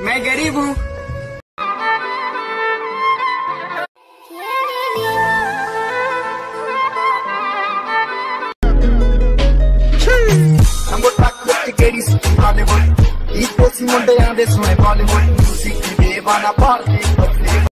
मैं गरीब हूँ Number Hollywood. These pussy ਮੁੰਡਿਆਂ ਦੇ ਸੋਹਣੇ ਬਾਲੀਵੁੱਡ ਮਿਊਜ਼ਿਕ ਦੀ ਦੇਵਾਨਾ ਭਾਰਤੀ